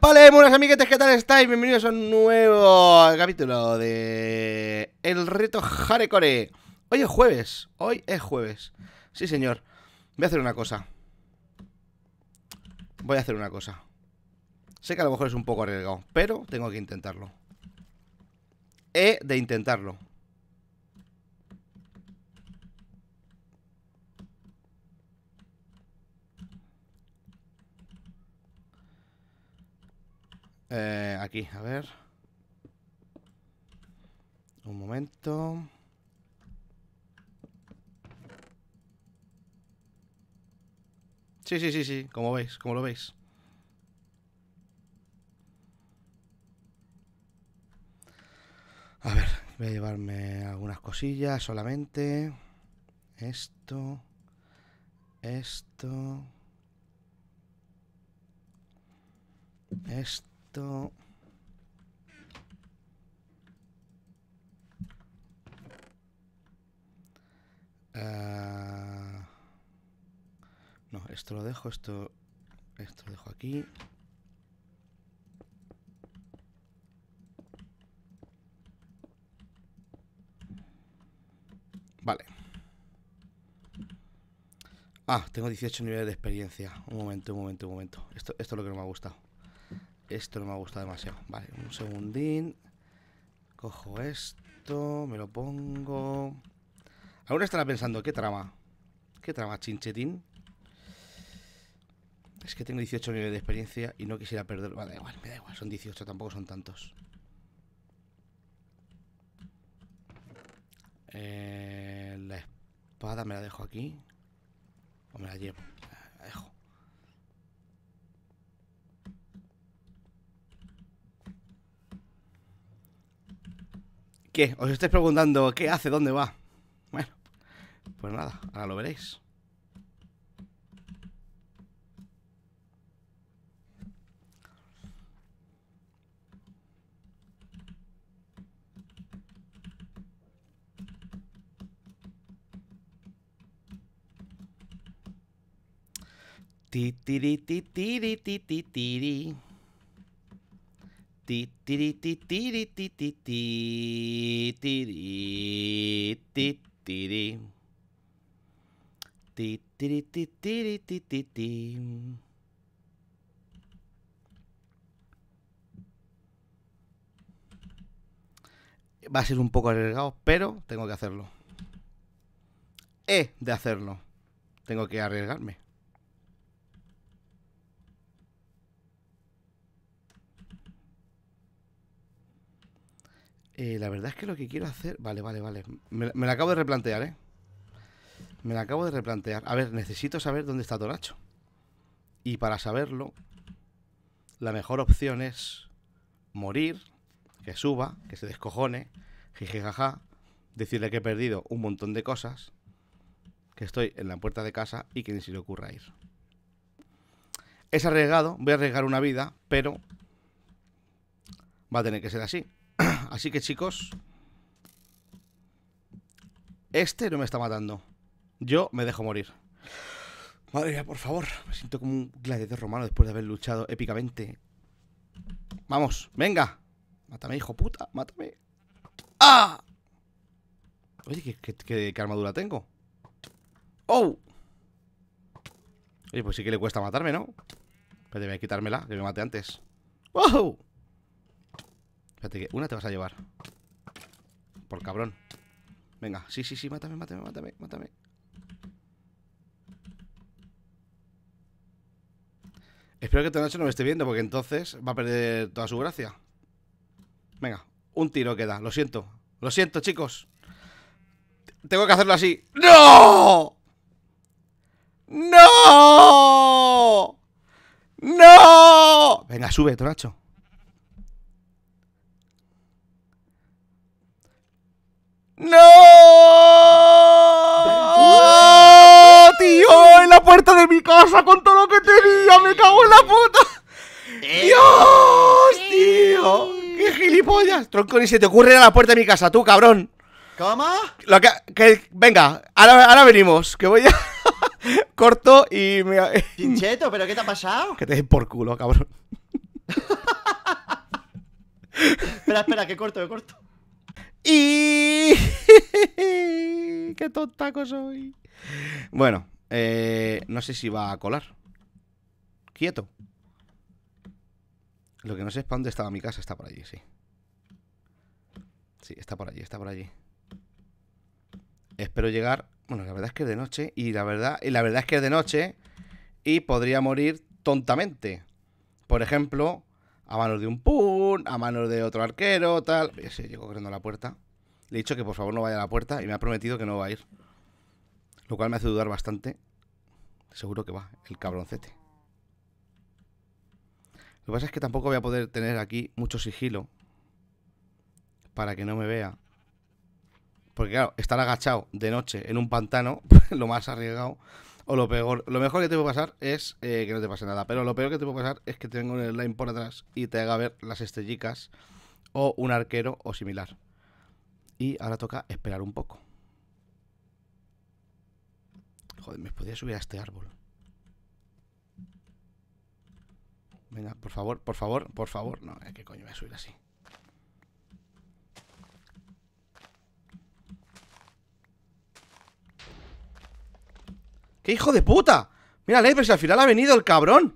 Vale, buenas amiguetes, ¿qué tal estáis? Bienvenidos a un nuevo capítulo de El Reto Jarecore. Hoy es jueves, hoy es jueves. Sí señor, voy a hacer una cosa Voy a hacer una cosa Sé que a lo mejor es un poco arriesgado, pero tengo que intentarlo He de intentarlo Eh, aquí, a ver. Un momento. Sí, sí, sí, sí, como veis, como lo veis. A ver, voy a llevarme algunas cosillas solamente. Esto. Esto. Esto. Esto lo dejo, esto, esto lo dejo aquí. Vale. Ah, tengo 18 niveles de experiencia. Un momento, un momento, un momento. Esto, esto es lo que no me ha gustado. Esto no me ha gustado demasiado. Vale, un segundín. Cojo esto, me lo pongo. Ahora estará pensando, ¿qué trama? ¿Qué trama, chinchetín? Es que tengo 18 niveles de experiencia y no quisiera perder... Vale, da igual, me da igual, son 18, tampoco son tantos. Eh, la espada me la dejo aquí. O me la llevo. La dejo. ¿Qué? Os estáis preguntando, ¿qué hace? ¿Dónde va? Bueno, pues nada, ahora lo veréis. Ti tiri ti tiri ti ti tiri Ti tiri ti tiri ti ti ti tiri ti tiri Ti tiri ti tiri ti ti ti Va a ser un poco arriesgado, pero tengo que hacerlo. He de hacerlo. Tengo que arriesgarme. Eh, la verdad es que lo que quiero hacer... Vale, vale, vale. Me, me la acabo de replantear, ¿eh? Me la acabo de replantear. A ver, necesito saber dónde está Toracho. Y para saberlo, la mejor opción es morir, que suba, que se descojone, jijijaja, decirle que he perdido un montón de cosas, que estoy en la puerta de casa y que ni se le ocurra ir. Es arriesgado, voy a arriesgar una vida, pero va a tener que ser así. Así que chicos Este no me está matando Yo me dejo morir Madre mía, por favor Me siento como un gladiador romano después de haber luchado épicamente Vamos, venga Mátame, hijo puta, mátame ¡Ah! Oye, ¿qué, armadura tengo? ¡Oh! Oye, pues sí que le cuesta matarme, ¿no? Pero a quitármela, que me mate antes ¡Wow! Que una te vas a llevar. Por cabrón. Venga, sí, sí, sí, mátame, mátame, mátame, mátame. Espero que esta noche no me esté viendo Porque entonces va a perder toda su gracia. Venga, un tiro queda, lo siento. Lo siento, chicos. Tengo que hacerlo así. ¡No! ¡No! ¡No! Venga, sube, Tonacho ¡No! ¡Tío! ¡En la puerta de mi casa con todo lo que tenía. Me cago en la puta. ¡Dios, tío! ¡Qué gilipollas! Tronco, ni se te ocurre ir a la puerta de mi casa, tú, cabrón. ¿Cómo? Lo que, que- venga, ahora, ahora venimos. Que voy a. Corto y me. Chincheto, ¿pero qué te ha pasado? Que te den por culo, cabrón. Espera, espera, que corto, que corto. Y. ¡Qué tontaco soy! Bueno, eh, no sé si va a colar. Quieto. Lo que no sé es para dónde estaba mi casa. Está por allí, sí. Sí, está por allí, está por allí. Espero llegar. Bueno, la verdad es que es de noche. Y la verdad, y la verdad es que es de noche. Y podría morir tontamente. Por ejemplo, a manos de un a manos de otro arquero, tal. Sé, llegó corriendo a la puerta. Le he dicho que por favor no vaya a la puerta y me ha prometido que no va a ir. Lo cual me hace dudar bastante. Seguro que va, el cabroncete. Lo que pasa es que tampoco voy a poder tener aquí mucho sigilo. Para que no me vea. Porque claro, estar agachado de noche en un pantano, lo más arriesgado. O lo peor, lo mejor que te puede pasar es eh, que no te pase nada. Pero lo peor que te puede pasar es que te venga un line por atrás y te haga ver las estrellicas. O un arquero o similar. Y ahora toca esperar un poco. Joder, me podría subir a este árbol. Venga, por favor, por favor, por favor. No, ¿qué coño voy a subir así? ¡Qué hijo de puta! Mírale, pero si al final ha venido el cabrón.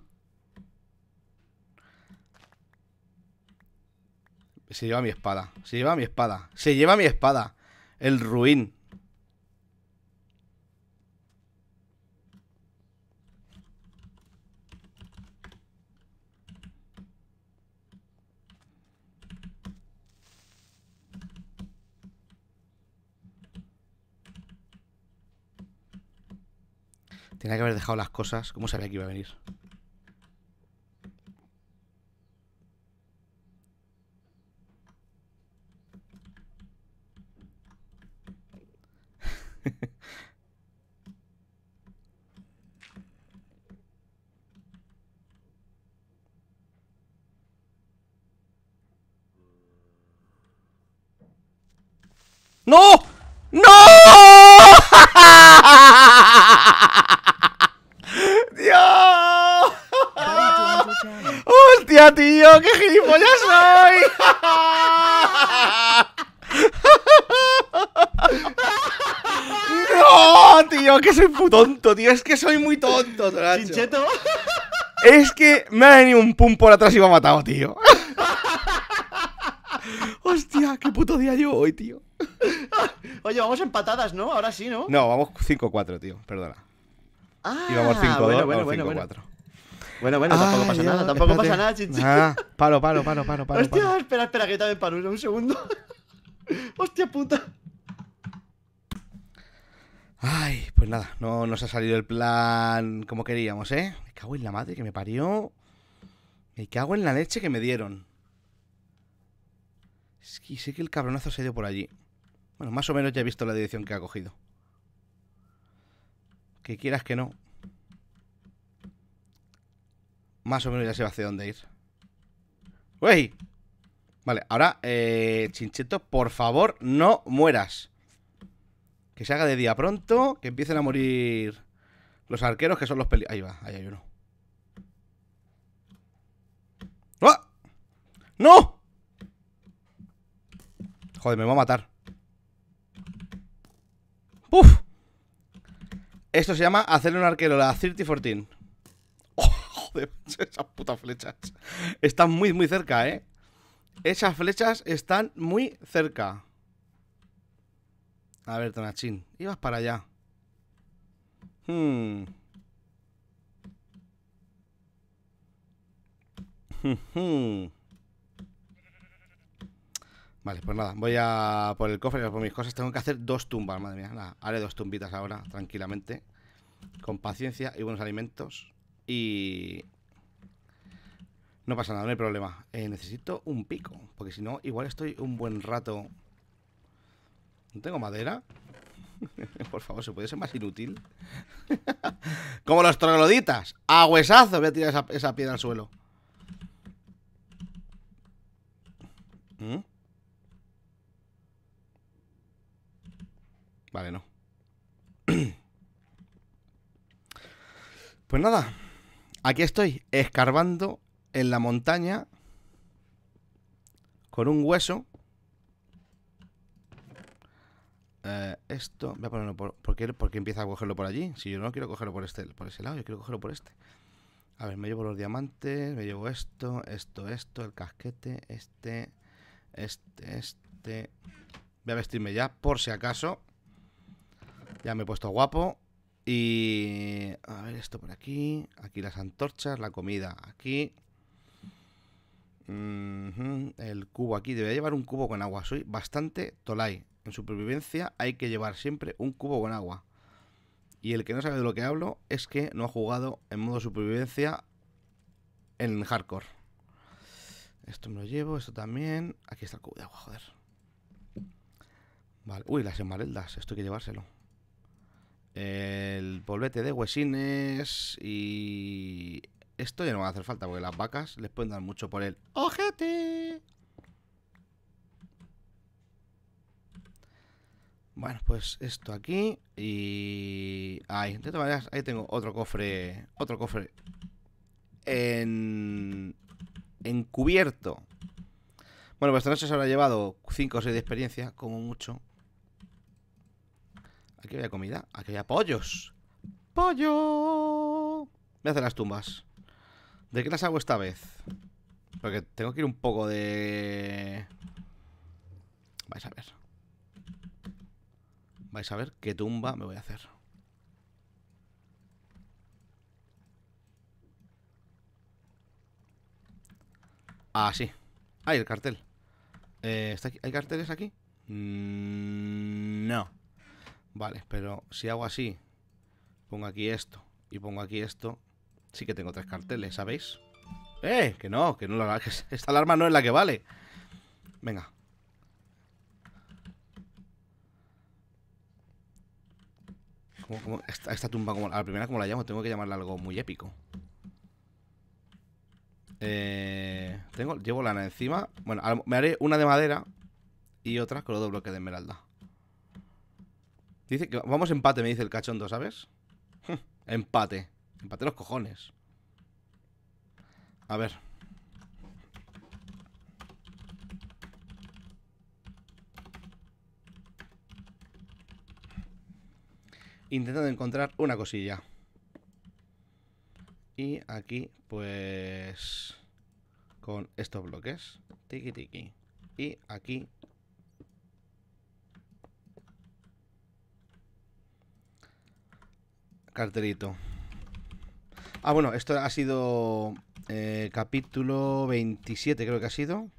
Se lleva mi espada. Se lleva mi espada. Se lleva mi espada. El ruin. Tenía que haber dejado las cosas. ¿Cómo sabía que iba a venir? ¡No! ¡No! ¡Hostia, tío! ¡Qué gilipollas soy! ¡No, tío! Que soy muy tonto, tío. Es que soy muy tonto, Nacho. Chincheto. Es que me ha venido un pum por atrás y me ha matado, tío. Hostia, qué puto día yo hoy, tío. Oye, vamos empatadas, ¿no? Ahora sí, ¿no? No, vamos 5-4, tío. Perdona. Ah, Íbamos 5-2, bueno, bueno, vamos bueno, bueno. 5-4. Bueno, tampoco pasa nada, tampoco espérate. pasa nada, Chincheto. Ah, paro, paro, paro, paro, paro. Hostia, paro. espera, espera, que también paro un segundo. Hostia puta. Ay, pues nada, no nos ha salido el plan como queríamos, ¿eh? Me cago en la madre que me parió. Me cago en la leche que me dieron. Es que sé que el cabronazo se ha ido por allí. Bueno, más o menos ya he visto la dirección que ha cogido. Que quieras que no. Más o menos ya sé hacia dónde ir. ¡Wey! Vale, ahora, eh, Chincheto, por favor, no mueras. Que se haga de día pronto, que empiecen a morir los arqueros, que son los peli... Ahí va, ahí hay uno. ¡Ah! ¡No! Joder, me va a matar. ¡Uf! Esto se llama hacerle un arquero la 30-14. Joder, esas putas flechas. Están muy, muy cerca, ¿eh? Esas flechas están muy cerca. A ver, Tonachín, ibas para allá. Hmm. Hmm. Vale, pues nada, voy a por el cofre y por mis cosas. Tengo que hacer dos tumbas, madre mía. Nada, haré dos tumbitas ahora, tranquilamente. Con paciencia y buenos alimentos. Y. No pasa nada, no hay problema. Eh, necesito un pico, porque si no, igual estoy un buen rato. ¿No tengo madera? Por favor, ¿se puede ser más inútil? Como los trogloditas. A huesazo voy a tirar esa, piedra al suelo. ¿Mm? Vale, no. Pues nada, aquí estoy escarbando en la montaña con un hueso. Eh, esto, voy a ponerlo por, ¿por qué, por qué empieza a cogerlo por allí? Si yo no quiero cogerlo por este, por ese lado, yo quiero cogerlo por este. A ver, me llevo los diamantes, me llevo esto, esto, esto, el casquete, este, este, este. Voy a vestirme ya, por si acaso. Ya me he puesto guapo. Y... A ver, esto por aquí. Aquí las antorchas, la comida aquí. El cubo aquí. Debería llevar un cubo con agua. Soy bastante tolai. En supervivencia hay que llevar siempre un cubo con agua. Y el que no sabe de lo que hablo es que no ha jugado en modo supervivencia en hardcore. Esto me lo llevo, esto también. Aquí está el cubo de agua, joder. Vale. Uy, las esmeraldas. Esto hay que llevárselo. El polvete de huesines y... Esto ya no va a hacer falta porque las vacas les pueden dar mucho por el ojete. Bueno, pues esto aquí y... Ahí, de todas maneras, ahí tengo otro cofre, otro cofre en... encubierto. Bueno, pues esta noche se habrá llevado 5 o 6 de experiencia, como mucho. Aquí había comida, aquí había pollos. ¡Pollo! Voy a hacer las tumbas. ¿De qué las hago esta vez? Porque tengo que ir un poco de... Vais a ver. Vais a ver qué tumba me voy a hacer. Ah, sí. Hay el cartel. Eh, ¿está aquí? ¿Hay carteles aquí? Mm, no. Vale, pero si hago así, pongo aquí esto y pongo aquí esto, sí que tengo tres carteles, ¿sabéis? ¡Eh! Que no, que no la que esta alarma no es la que vale. Venga. ¿Cómo, cómo- esta, tumba, como, a la primera, como la llamo? Tengo que llamarla algo muy épico. Eh, tengo, llevo lana encima. Bueno, me haré una de madera y otra con los dos bloques de esmeralda. Dice que vamos empate, me dice el cachondo, ¿sabes? empate. Empate los cojones. A ver. Intentando encontrar una cosilla. Y aquí, pues... Con estos bloques. Tiki tiki. Y aquí Cartelito. Ah, bueno, esto ha sido eh, capítulo 27, creo que ha sido.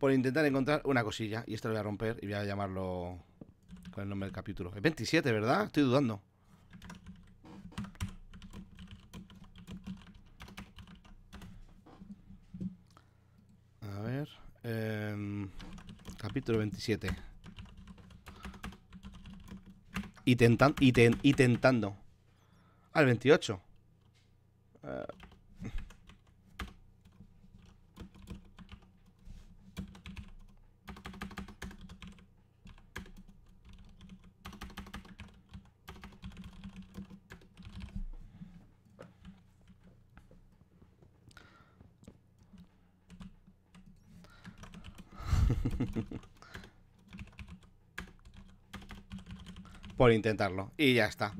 Por intentar encontrar una cosilla. Y esto lo voy a romper y voy a llamarlo con el nombre del capítulo. Es 27, ¿verdad? Estoy dudando. A ver. em, capítulo 27. Y, y, ten- y tentando. El 28. Eh, por intentarlo. Y ya está.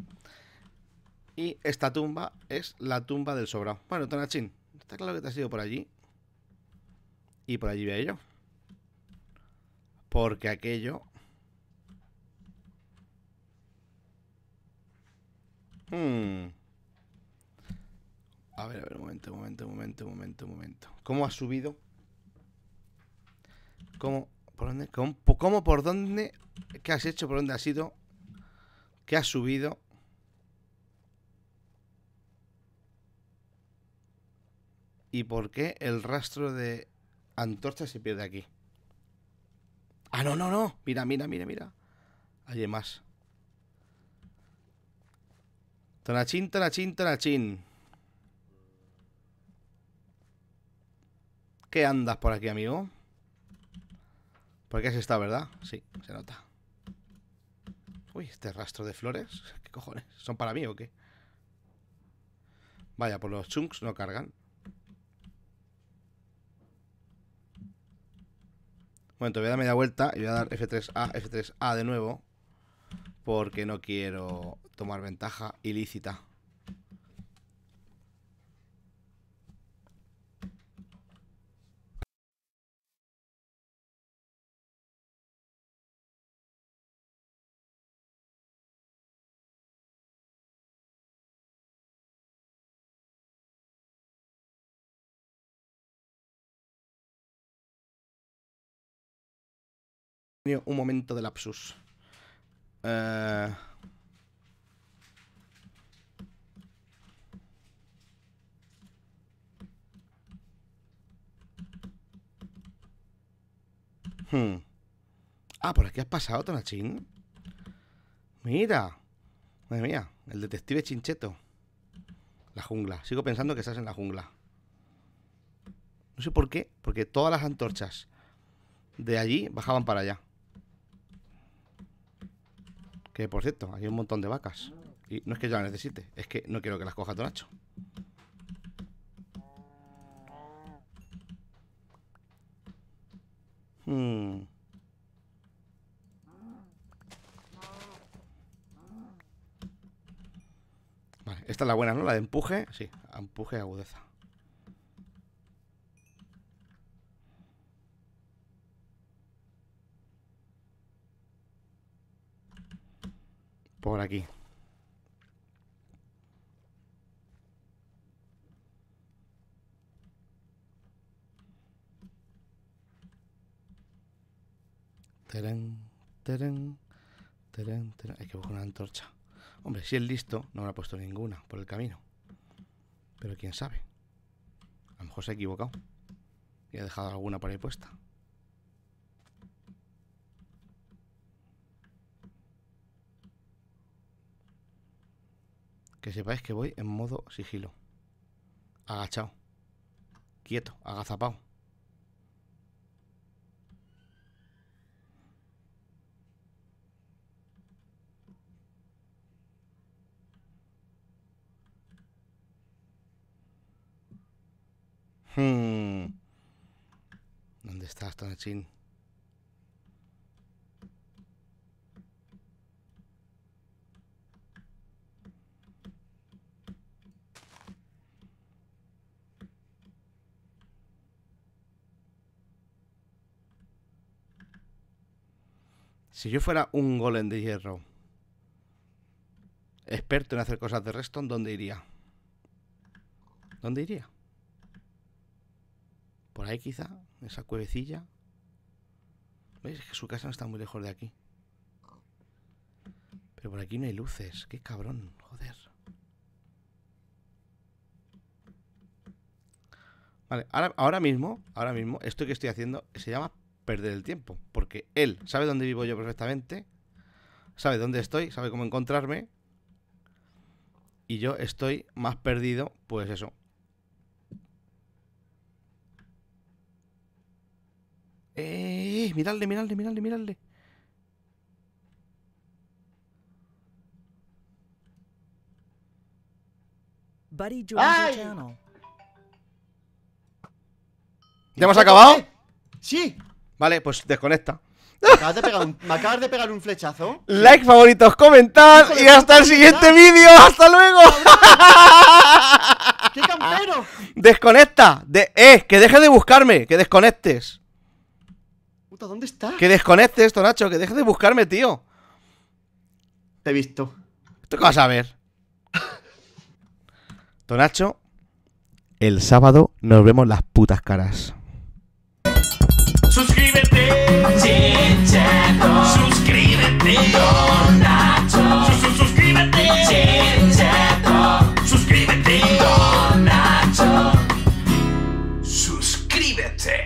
Y esta tumba es la tumba del sobrado. Bueno, Tonachín, está claro que te has ido por allí. Y por allí ir yo. Porque aquello... Hmm. A ver, a ver, un momento, un momento, un momento, un momento, un momento. ¿Cómo ha subido? ¿Cómo? ¿Por dónde? ¿Cómo, cómo por dónde? ¿Qué has hecho? ¿Por dónde has ido? ¿Qué has subido? ¿Y por qué el rastro de antorcha se pierde aquí? Ah, no, no, no. Mira, mira, mira, mira. Hay más. Tonachín, tonachín, tonachín. ¿Qué andas por aquí, amigo? ¿Por qué has estado, verdad? Sí, se nota. Uy, este rastro de flores. ¿Qué cojones? ¿Son para mí o qué? Vaya, por los chunks no cargan. Bueno, te voy a dar media vuelta y voy a dar F3A, F3A de nuevo. Porque no quiero tomar ventaja ilícita. Un momento de lapsus. Eh, hmm. Ah, por aquí has pasado, Tonachín. Mira. Madre mía, el detective Chincheto. La jungla. Sigo pensando que estás en la jungla. No sé por qué, porque todas las antorchas de allí bajaban para allá. Que por cierto, hay un montón de vacas. Y no es que yo las necesite, es que no quiero que las coja Tonacho. Hmm. Vale, esta es la buena, ¿no? La de empuje. Sí, empuje agudeza. Por aquí. Terén, terén, terén, terén. Hay que buscar una antorcha. Hombre, si es listo, no habrá puesto ninguna por el camino. Pero quién sabe. A lo mejor se ha equivocado. Y ha dejado alguna por ahí puesta. Que sepáis que voy en modo sigilo. Agachado. Quieto, agazapado. Hmm. ¿Dónde estás, Tonachín? Si yo fuera un golem de hierro, experto en hacer cosas de Reston, ¿dónde iría? ¿Dónde iría? Por ahí quizá, esa cuevecilla. ¿Veis? que su casa no está muy lejos de aquí. Pero por aquí no hay luces. Qué cabrón, joder. Vale, ahora, ahora mismo, ahora mismo, esto que estoy haciendo se llama perder el tiempo. Porque él sabe dónde vivo yo perfectamente, sabe dónde estoy, sabe cómo encontrarme. Y yo estoy más perdido, pues eso. ¡Eh! Miradle, miradle, miradle, miradle. Buddy ¿Ya hemos acabado? Sí. Vale, pues desconecta. Me acabas de pegar un, flechazo. Like, favoritos, comentar y hasta el siguiente vídeo. ¡Hasta luego! ¡Qué campero! Desconecta. De, eh, que dejes de buscarme. Que desconectes. Puta, ¿dónde estás? Que desconectes, Tonacho. Que dejes de buscarme, tío. Te he visto. ¿Tú qué vas a ver? Tonacho, el sábado nos vemos las putas caras. Suscríbete. Chincheto. Suscríbete. Don Nacho. Sus -sus suscríbete. Chincheto. Suscríbete. Don Nacho. Suscríbete.